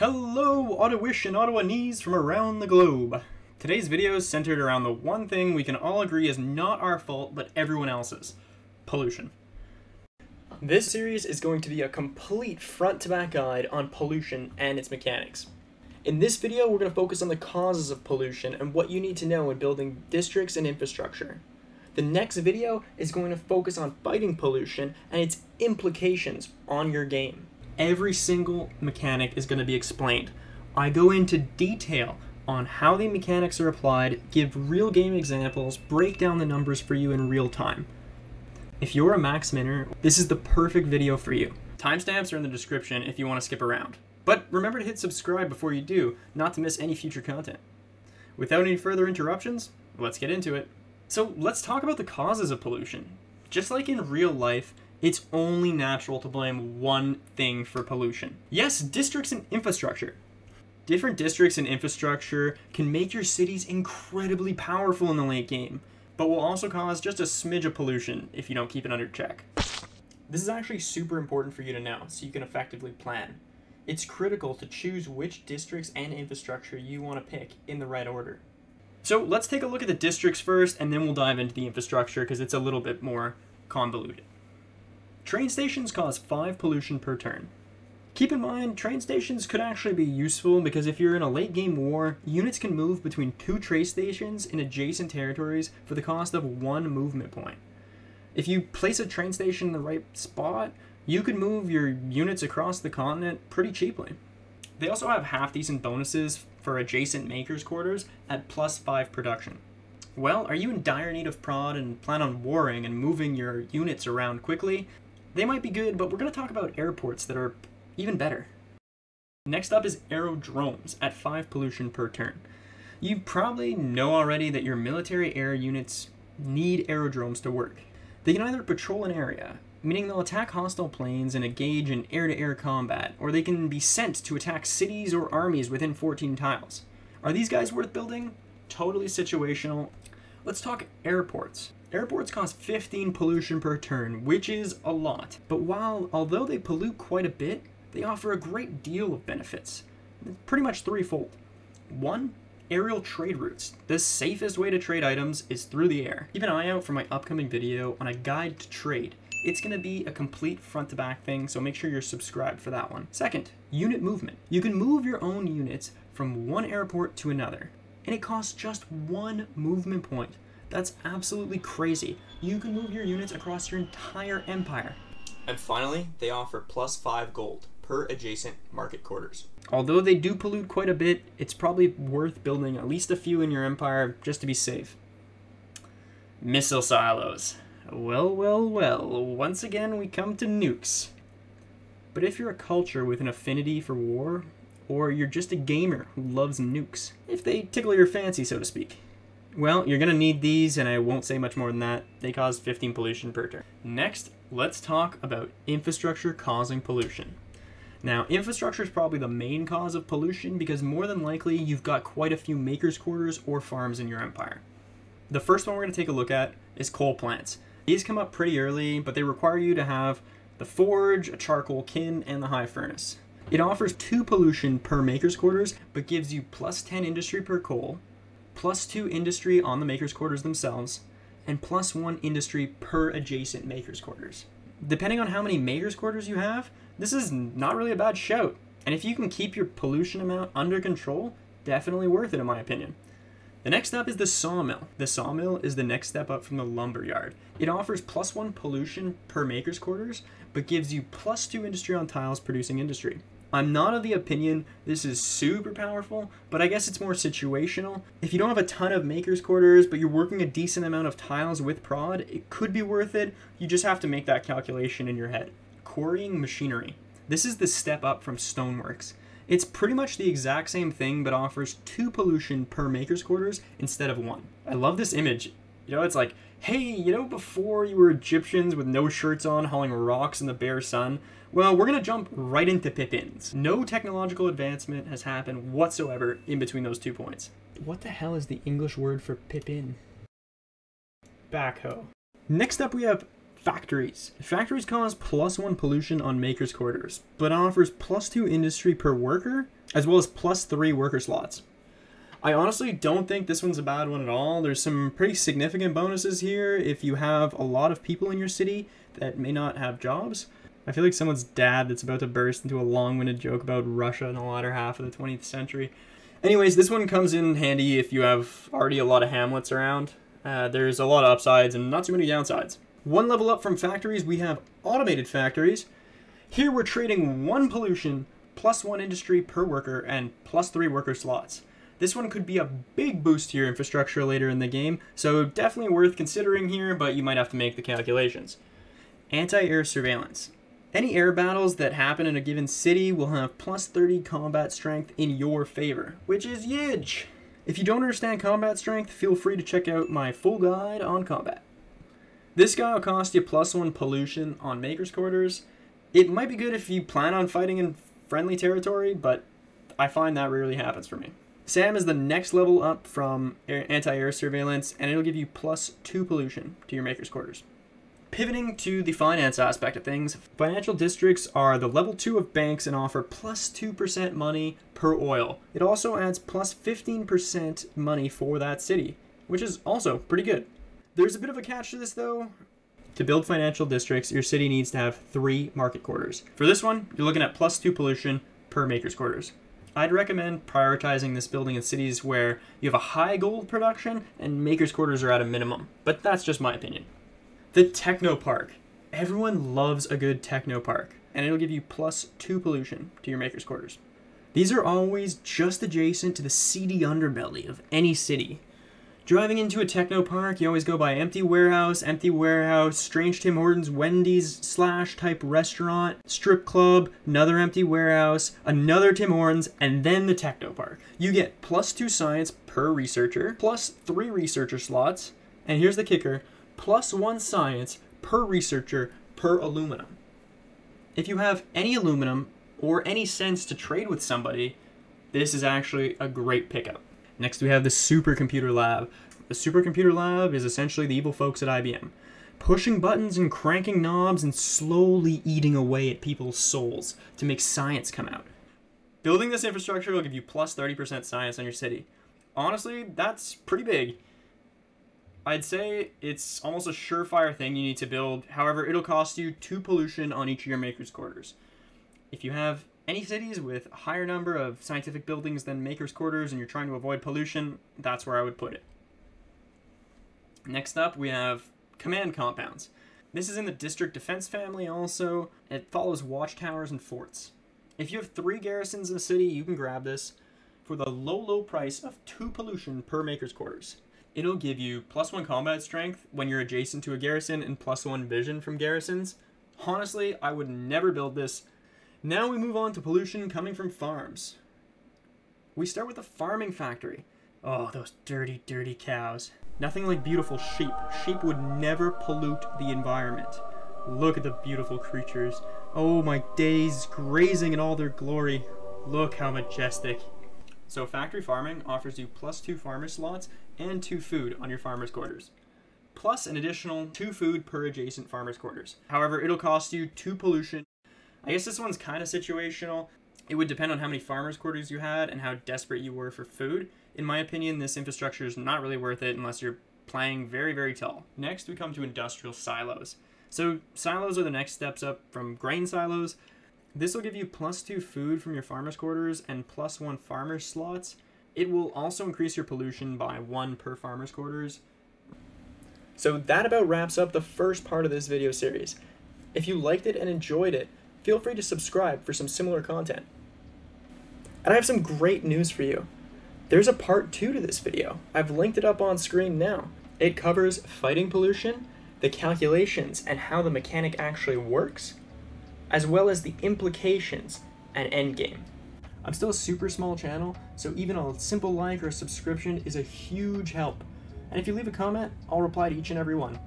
Hello, Ottawish and Ottawanese from around the globe. Today's video is centered around the one thing we can all agree is not our fault, but everyone else's pollution. This series is going to be a complete front to back guide on pollution and its mechanics. In this video, we're going to focus on the causes of pollution and what you need to know in building districts and infrastructure. The next video is going to focus on fighting pollution and its implications on your game. Every single mechanic is going to be explained. I go into detail on how the mechanics are applied, give real game examples, break down the numbers for you in real time. If you're a max minner, this is the perfect video for you. Timestamps are in the description if you want to skip around. But remember to hit subscribe before you do, not to miss any future content. Without any further interruptions, let's get into it. So let's talk about the causes of pollution. Just like in real life, it's only natural to blame one thing for pollution. Yes, districts and infrastructure. Different districts and infrastructure can make your cities incredibly powerful in the late game, but will also cause just a smidge of pollution if you don't keep it under check. This is actually super important for you to know so you can effectively plan. It's critical to choose which districts and infrastructure you want to pick in the right order. So let's take a look at the districts first, and then we'll dive into the infrastructure because it's a little bit more convoluted. Train stations cause 5 pollution per turn. Keep in mind, train stations could actually be useful because if you're in a late game war, units can move between two train stations in adjacent territories for the cost of one movement point. If you place a train station in the right spot, you could move your units across the continent pretty cheaply. They also have half decent bonuses for adjacent makers' quarters at plus 5 production. Well, are you in dire need of prod and plan on warring and moving your units around quickly? They might be good, but we're going to talk about airports that are even better. Next up is aerodromes at 5 pollution per turn. You probably know already that your military air units need aerodromes to work. They can either patrol an area, meaning they'll attack hostile planes and engage in air to air combat, or they can be sent to attack cities or armies within 14 tiles. Are these guys worth building? Totally situational. Let's talk airports. Airports cost 15 pollution per turn, which is a lot. But while, although they pollute quite a bit, they offer a great deal of benefits. Pretty much threefold. One, aerial trade routes. The safest way to trade items is through the air. Keep an eye out for my upcoming video on a guide to trade. It's going to be a complete front to back thing, so make sure you're subscribed for that one. Second, unit movement. You can move your own units from one airport to another, and it costs just one movement point. That's absolutely crazy. You can move your units across your entire empire. And finally, they offer plus 5 gold per adjacent market quarters. Although they do pollute quite a bit, it's probably worth building at least a few in your empire just to be safe. Missile silos. Well, well, well, once again we come to nukes. But if you're a culture with an affinity for war, or you're just a gamer who loves nukes, if they tickle your fancy, so to speak, well, you're gonna need these, and I won't say much more than that. They cause 15 pollution per turn. Next, let's talk about infrastructure causing pollution. Now, infrastructure is probably the main cause of pollution because more than likely you've got quite a few makers' quarters or farms in your empire. The first one we're going to take a look at is coal plants. These come up pretty early, but they require you to have the forge, a charcoal kiln, and the high furnace. It offers 2 pollution per maker's quarters, but gives you plus 10 industry per coal, plus 2 industry on the maker's quarters themselves, and plus 1 industry per adjacent maker's quarters. Depending on how many maker's quarters you have, this is not really a bad shout. And if you can keep your pollution amount under control, definitely worth it in my opinion. The next step is the sawmill. The sawmill is the next step up from the lumber yard. It offers plus one pollution per maker's quarters, but gives you plus two industry on tiles producing industry. I'm not of the opinion this is super powerful, but I guess it's more situational. If you don't have a ton of maker's quarters, but you're working a decent amount of tiles with prod, it could be worth it. You just have to make that calculation in your head. Quarrying machinery. This is the step up from stoneworks. It's pretty much the exact same thing, but offers two pollution per maker's quarters instead of one. I love this image. You know, it's like, hey, you know, before you were Egyptians with no shirts on hauling rocks in the bare sun? Well, we're gonna jump right into Pippins. No technological advancement has happened whatsoever in between those two points. What the hell is the English word for Pippin? Backhoe. Next up, we have Factories. Factories cause plus one pollution on maker's quarters, but offers plus two industry per worker as well as plus three worker slots. I honestly don't think this one's a bad one at all. There's some pretty significant bonuses here if you have a lot of people in your city that may not have jobs. I feel like someone's dad that's about to burst into a long winded joke about Russia in the latter half of the 20th century. Anyways, this one comes in handy if you have already a lot of hamlets around. Uh, there's a lot of upsides and not too many downsides. One level up from factories, we have automated factories. Here we're trading one pollution, plus one industry per worker, and plus three worker slots. This one could be a big boost to your infrastructure later in the game, so definitely worth considering here, but you might have to make the calculations. Anti-air surveillance. Any air battles that happen in a given city will have plus 30 combat strength in your favor, which is huge. If you don't understand combat strength, feel free to check out my full guide on combat. This guy will cost you plus one pollution on Maker's Quarters. It might be good if you plan on fighting in friendly territory, but I find that rarely happens for me. SAM is the next level up from anti-air surveillance, and it'll give you plus two pollution to your Maker's Quarters. Pivoting to the finance aspect of things, financial districts are the level 2 of banks and offer plus 2% money per oil. It also adds plus 15% money for that city, which is also pretty good. There's a bit of a catch to this though. To build financial districts, your city needs to have three market quarters. For this one, you're looking at plus 2 pollution per maker's quarters. I'd recommend prioritizing this building in cities where you have a high gold production and maker's quarters are at a minimum, but that's just my opinion. The Techno Park. Everyone loves a good Techno Park, and it'll give you plus two pollution to your maker's quarters. These are always just adjacent to the seedy underbelly of any city. Driving into a techno park, you always go by empty warehouse, empty warehouse, strange Tim Hortons, Wendy's slash type restaurant, strip club, another empty warehouse, another Tim Hortons, and then the techno park. You get plus two science per researcher, plus three researcher slots, and here's the kicker plus one science per researcher per aluminum. If you have any aluminum or any sense to trade with somebody, this is actually a great pickup. Next, we have the supercomputer lab. The supercomputer lab is essentially the evil folks at IBM, pushing buttons and cranking knobs and slowly eating away at people's souls to make science come out. Building this infrastructure will give you plus 30% science on your city. Honestly, that's pretty big. I'd say it's almost a surefire thing you need to build. However, it'll cost you two pollution on each of your maker's quarters. If you have any cities with higher number of scientific buildings than maker's quarters and you're trying to avoid pollution, that's where I would put it. Next up, we have command compounds. This is in the district defense family also. It follows watchtowers and forts. If you have three garrisons in a city, you can grab this for the low, low price of two pollution per maker's quarters it'll give you plus one combat strength when you're adjacent to a garrison and plus one vision from garrisons. Honestly, I would never build this. Now we move on to pollution coming from farms. We start with a farming factory. Oh, those dirty, dirty cows. Nothing like beautiful sheep. Sheep would never pollute the environment. Look at the beautiful creatures. Oh my days, grazing in all their glory. Look how majestic. So factory farming offers you plus two farmer slots and two food on your farmer's quarters, plus an additional two food per adjacent farmer's quarters. However, it'll cost you two pollution. I guess this one's kind of situational. It would depend on how many farmer's quarters you had and how desperate you were for food. In my opinion, this infrastructure is not really worth it unless you're playing very, very tall. Next, we come to industrial silos. So silos are the next steps up from grain silos. This will give you plus two food from your farmer's quarters and plus one farmer's slots. It will also increase your pollution by one per farmer's quarters. So that about wraps up the first part of this video series. If you liked it and enjoyed it, feel free to subscribe for some similar content. And I have some great news for you. There's a part two to this video. I've linked it up on screen now. It covers fighting pollution, the calculations, and how the mechanic actually works, as well as the implications and endgame. I'm still a super small channel, so even a simple like or a subscription is a huge help. And if you leave a comment, I'll reply to each and every one.